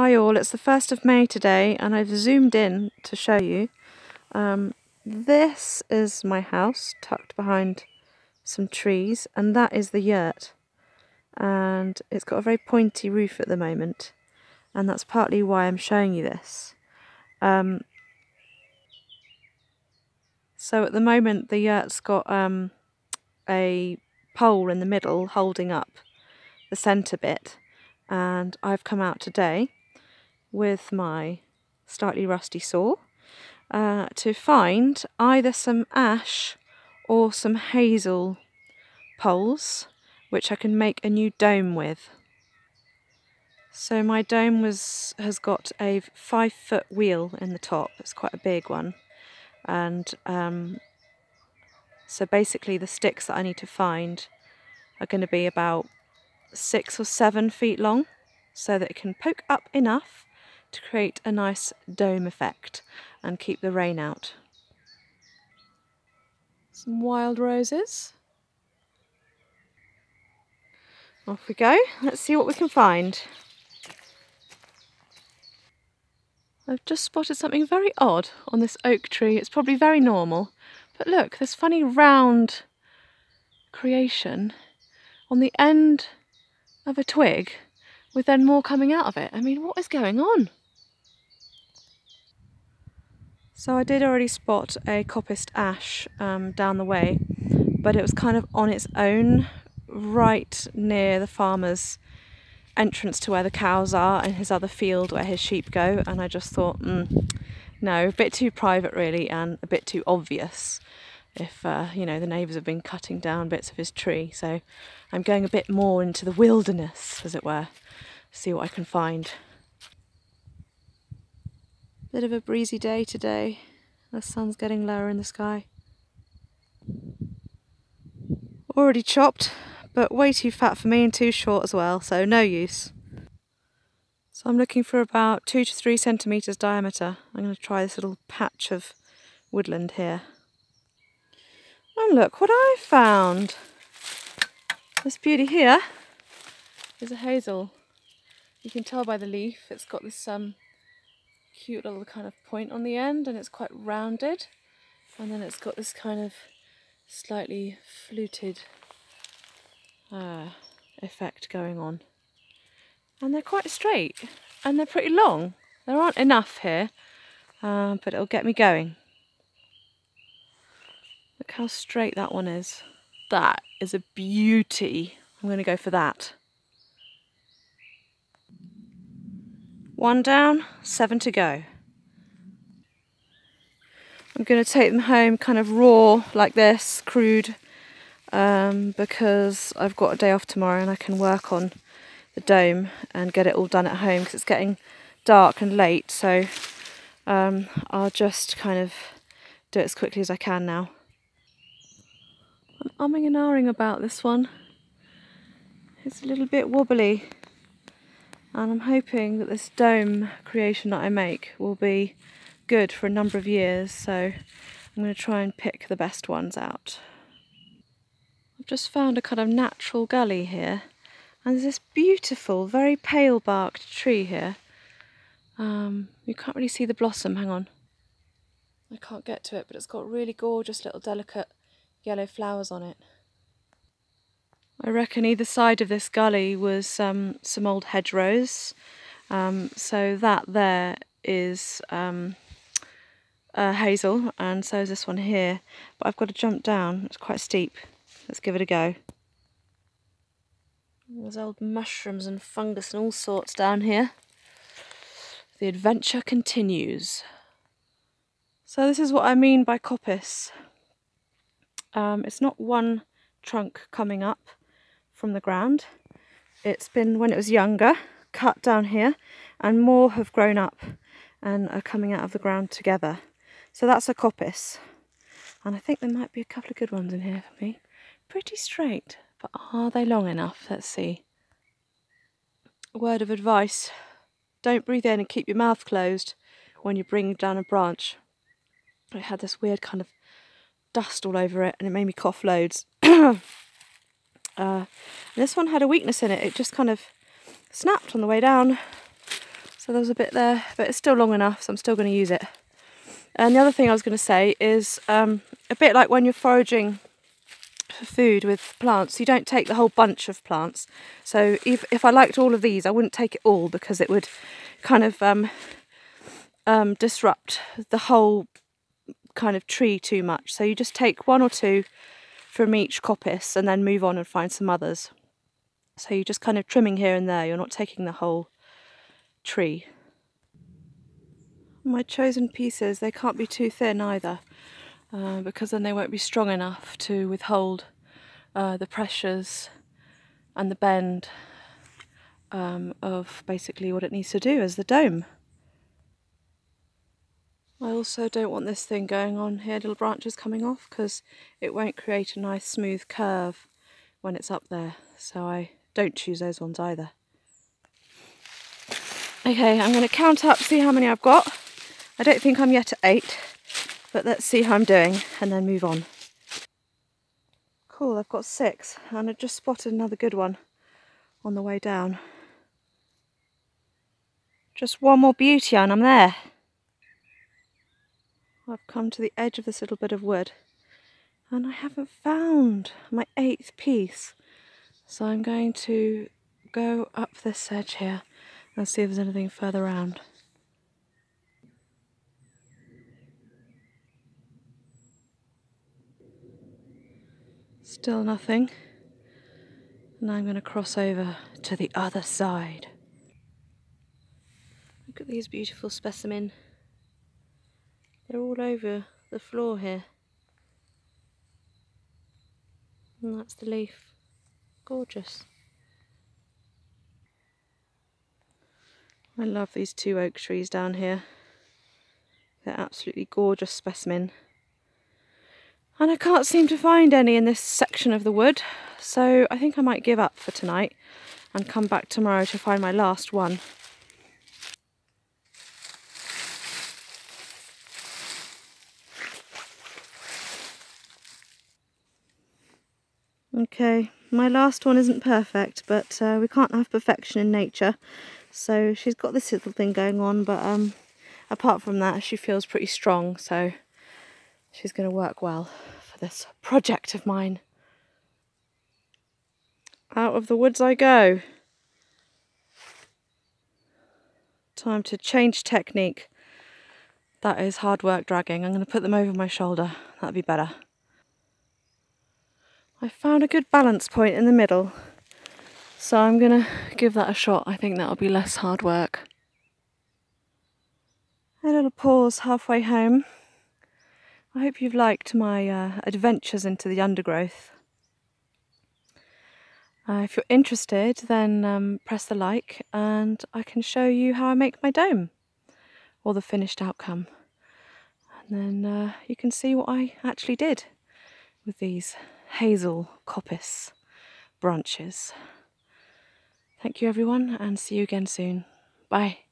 Hi all, it's the 1st of May today and I've zoomed in to show you. Um, this is my house tucked behind some trees and that is the yurt. And it's got a very pointy roof at the moment and that's partly why I'm showing you this. Um, so at the moment the yurt's got um, a pole in the middle holding up the centre bit and I've come out today with my slightly rusty saw uh, to find either some ash or some hazel poles which I can make a new dome with. So my dome was has got a five foot wheel in the top, it's quite a big one and um, so basically the sticks that I need to find are going to be about six or seven feet long so that it can poke up enough to create a nice dome effect and keep the rain out. Some wild roses. Off we go. Let's see what we can find. I've just spotted something very odd on this oak tree. It's probably very normal. But look, this funny round creation on the end of a twig with then more coming out of it. I mean, what is going on? So I did already spot a coppiced ash um, down the way, but it was kind of on its own right near the farmer's entrance to where the cows are and his other field where his sheep go and I just thought, mm, no, a bit too private really and a bit too obvious if, uh, you know, the neighbours have been cutting down bits of his tree. So I'm going a bit more into the wilderness, as it were, see what I can find. Bit of a breezy day today. The sun's getting lower in the sky. Already chopped, but way too fat for me and too short as well, so no use. So I'm looking for about two to three centimetres diameter. I'm going to try this little patch of woodland here. And look what I found! This beauty here is a hazel. You can tell by the leaf, it's got this um, cute little kind of point on the end and it's quite rounded. And then it's got this kind of slightly fluted uh, effect going on. And they're quite straight and they're pretty long. There aren't enough here uh, but it'll get me going. Look how straight that one is. That is a beauty. I'm going to go for that One down, seven to go. I'm going to take them home kind of raw like this, crude, um, because I've got a day off tomorrow and I can work on the dome and get it all done at home because it's getting dark and late so um, I'll just kind of do it as quickly as I can now. I'm umming and ahhing about this one. It's a little bit wobbly and I'm hoping that this dome creation that I make will be good for a number of years so I'm going to try and pick the best ones out. I've just found a kind of natural gully here and there's this beautiful very pale barked tree here. Um, you can't really see the blossom, hang on. I can't get to it but it's got really gorgeous little delicate yellow flowers on it. I reckon either side of this gully was um, some old hedgerows. Um, so that there is um, hazel and so is this one here. But I've got to jump down, it's quite steep. Let's give it a go. There's old mushrooms and fungus and all sorts down here. The adventure continues. So this is what I mean by coppice. Um, it's not one trunk coming up from the ground. It's been, when it was younger, cut down here and more have grown up and are coming out of the ground together. So that's a coppice. And I think there might be a couple of good ones in here for me. Pretty straight, but are they long enough? Let's see. Word of advice. Don't breathe in and keep your mouth closed when you bring down a branch. It had this weird kind of dust all over it and it made me cough loads. Uh, this one had a weakness in it. It just kind of snapped on the way down. So there was a bit there, but it's still long enough, so I'm still going to use it. And the other thing I was going to say is um, a bit like when you're foraging for food with plants, you don't take the whole bunch of plants. So if, if I liked all of these, I wouldn't take it all because it would kind of um, um, disrupt the whole kind of tree too much. So you just take one or two from each coppice and then move on and find some others. So you're just kind of trimming here and there, you're not taking the whole tree. My chosen pieces, they can't be too thin either uh, because then they won't be strong enough to withhold uh, the pressures and the bend um, of basically what it needs to do as the dome. I also don't want this thing going on here, little branches coming off, because it won't create a nice smooth curve when it's up there. So I don't choose those ones either. Okay, I'm going to count up, see how many I've got. I don't think I'm yet at eight, but let's see how I'm doing and then move on. Cool, I've got six and I just spotted another good one on the way down. Just one more beauty and I'm there. I've come to the edge of this little bit of wood and I haven't found my eighth piece. So I'm going to go up this edge here and see if there's anything further around. Still nothing. And I'm going to cross over to the other side. Look at these beautiful specimens. They're all over the floor here. And that's the leaf. Gorgeous. I love these two oak trees down here. They're absolutely gorgeous specimen. And I can't seem to find any in this section of the wood, so I think I might give up for tonight and come back tomorrow to find my last one. Okay, my last one isn't perfect, but uh, we can't have perfection in nature. So she's got this little thing going on, but um, apart from that, she feels pretty strong, so she's going to work well for this project of mine. Out of the woods I go. Time to change technique. That is hard work dragging. I'm going to put them over my shoulder. That'd be better. I found a good balance point in the middle. So I'm going to give that a shot. I think that'll be less hard work. A little pause halfway home. I hope you've liked my uh, adventures into the undergrowth. Uh, if you're interested, then um, press the like and I can show you how I make my dome or the finished outcome. And then uh, you can see what I actually did with these hazel coppice branches. Thank you everyone and see you again soon. Bye.